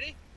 Ready?